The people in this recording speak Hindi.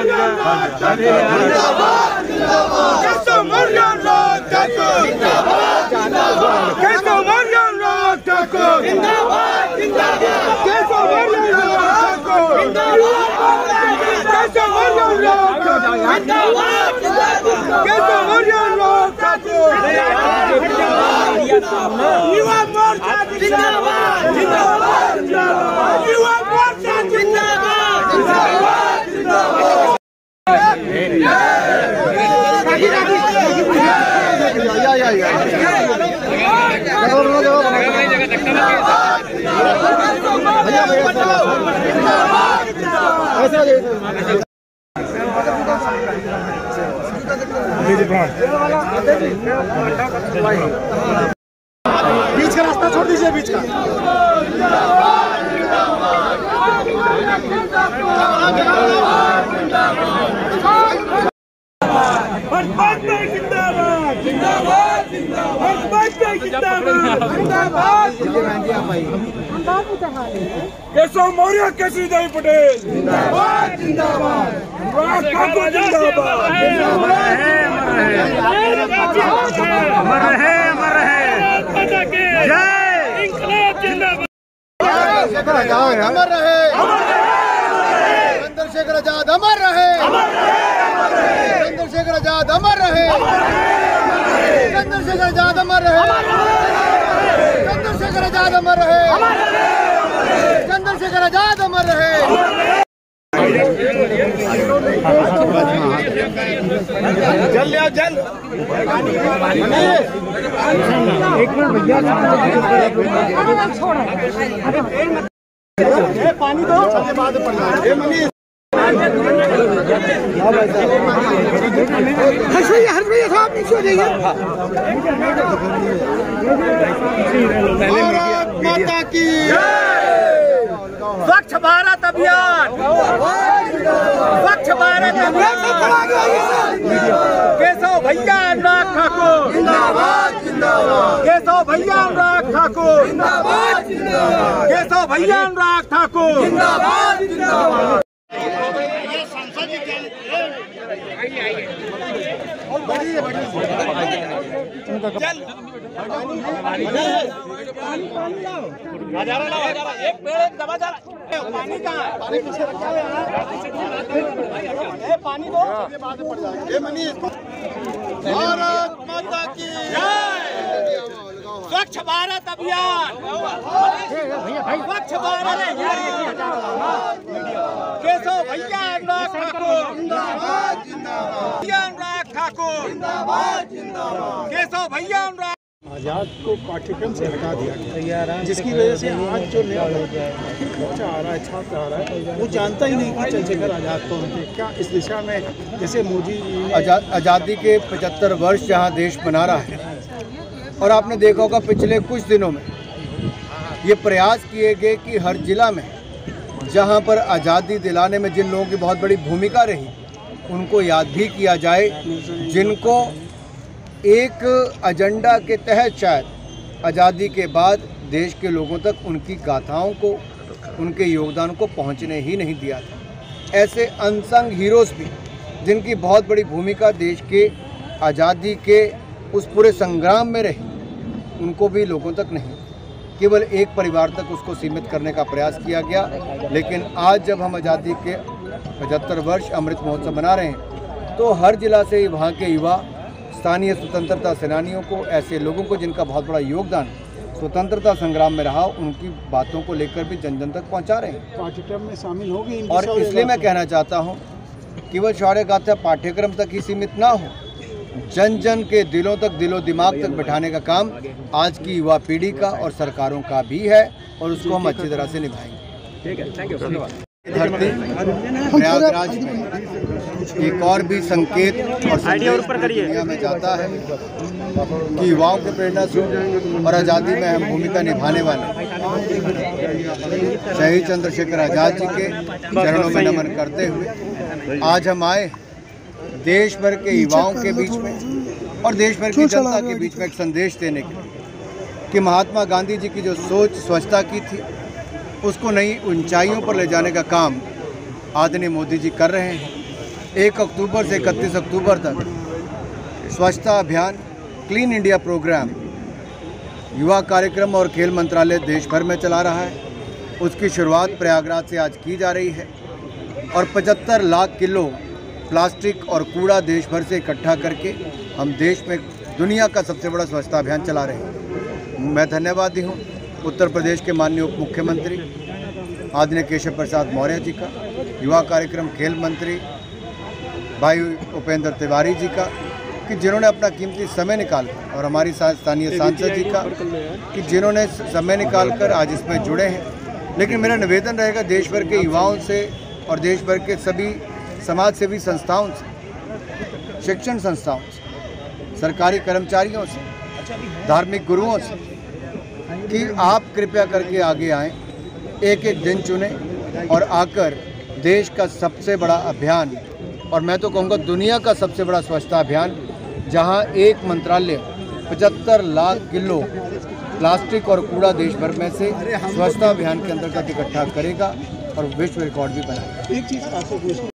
You are more than You are बीच का रास्ता छोड़ दीजिए बीच का जिंदाबाद जिंदाबाद जिंदाबाद जिंदाबाद केशव मौर्य केसरीदाई पटेल। जिंदाबाद जिंदाबाद। अनुराग ठाकुर जिंदाबाद। अमर रहे अमर रहे जय अमर रहे। चंद्रशेखर आज़ाद अमर रहे। चंद्रशेखर आज़ाद अमर रहे। चंद्रशेखर आज़ाद अमर रहे चंद्रशेखर आज़ाद अमर रहे चंद्रशेखर आज़ाद अमर रहे जल पानी दो बाद पड़ जाए मनीष हर्ष भैया हर्ष भैया साहब नीचे हो जाइए। माता की स्वच्छ भारत अभियान। स्वच्छ भारत अभियान केशव भैया अनुराग ठाकुर केशव भैया अनुराग ठाकुर। केशव भैया अनुराग ठाकुर। पानी पानी पानी मनीष। भारत माता की। स्वच्छ भारत अभियान। स्वच्छ भारत केशव भैया अनुराग ठाकुर। अनुराग ठाकुर। केशव भैया अनुराग आज़ाद को पाठ्यक्रम से हटा दिया गया। जिसकी वजह से आज जो नया बच्चा आ रहा है छात्र आ रहा है वो जानता ही नहीं कि चंद्रशेखर आज़ाद कौन थे क्या इस दिशा में जैसे मोदी आज़ाद आज़ादी के 75 वर्ष जहाँ देश बना रहा है और आपने देखा होगा पिछले कुछ दिनों में ये प्रयास किए गए कि हर जिला में जहाँ पर आज़ादी दिलाने में जिन लोगों की बहुत बड़ी भूमिका रही, उनको याद भी किया जाए, जिनको एक एजेंडा के तहत शायद आज़ादी के बाद देश के लोगों तक उनकी गाथाओं को, उनके योगदान को पहुँचने ही नहीं दिया था। ऐसे अनसंग हीरोज़ भी, जिनकी बहुत बड़ी भूमिका देश के आज़ादी के उस पूरे संग्राम में रही उनको भी लोगों तक नहीं। केवल एक परिवार तक उसको सीमित करने का प्रयास किया गया। लेकिन आज जब हम आज़ादी के पचहत्तर वर्ष अमृत महोत्सव मना रहे हैं तो हर जिला से वहाँ के युवा स्थानीय स्वतंत्रता सेनानियों को ऐसे लोगों को जिनका बहुत बड़ा योगदान स्वतंत्रता संग्राम में रहा उनकी बातों को लेकर भी जन जन तक पहुँचा रहे हैं। पाठ्यक्रम में शामिल होगी और इसलिए मैं कहना चाहता हूँ केवल शौर्य गाथा पाठ्यक्रम तक ही सीमित ना हो जन जन के दिलों तक दिलो दिमाग तक बैठाने का काम आज की युवा पीढ़ी का और सरकारों का भी है और उसको हम अच्छी तरह से निभाएँगे। धरती प्रयागराज में एक और भी संकेत और संदेश पूरी दुनिया में जाता है कि युवाओं के प्रेरणा और आज़ादी में अहम भूमिका निभाने वाले शहीद चंद्रशेखर आज़ाद जी के चरणों में नमन करते हुए आज हम आए देश भर के युवाओं के बीच में और देश भर की जनता के बीच में एक संदेश देने के लिए कि महात्मा गांधी जी की जो सोच स्वच्छता की थी उसको नई ऊंचाइयों पर ले जाने का काम आदरणीय मोदी जी कर रहे हैं। एक अक्टूबर से इकतीस अक्टूबर तक स्वच्छता अभियान क्लीन इंडिया प्रोग्राम युवा कार्यक्रम और खेल मंत्रालय देश भर में चला रहा है। उसकी शुरुआत प्रयागराज से आज की जा रही है और 75 लाख किलो प्लास्टिक और कूड़ा देश भर से इकट्ठा करके हम देश में दुनिया का सबसे बड़ा स्वच्छता अभियान चला रहे हैं। मैं धन्यवादी हूँ उत्तर प्रदेश के माननीय उप मुख्यमंत्री आदरणीय केशव प्रसाद मौर्य जी का युवा कार्यक्रम खेल मंत्री भाई उपेंद्र तिवारी जी का कि जिन्होंने अपना कीमती समय निकाल कर और हमारी स्थानीय सांसद जी का कि जिन्होंने समय निकाल कर आज इसमें जुड़े हैं। लेकिन मेरा निवेदन रहेगा देश भर के युवाओं से और देश भर के सभी समाज सेवी संस्थाओं से शिक्षण संस्थाओं से सरकारी कर्मचारियों से धार्मिक गुरुओं से कि आप कृपया करके आगे आएँ एक एक दिन चुने और आकर देश का सबसे बड़ा अभियान और मैं तो कहूँगा दुनिया का सबसे बड़ा स्वच्छता अभियान जहाँ एक मंत्रालय पचहत्तर लाख किलो प्लास्टिक और कूड़ा देश भर में से स्वच्छता अभियान के अंतर्गत इकट्ठा करेगा और विश्व रिकॉर्ड भी बनाएगा। एक चीज़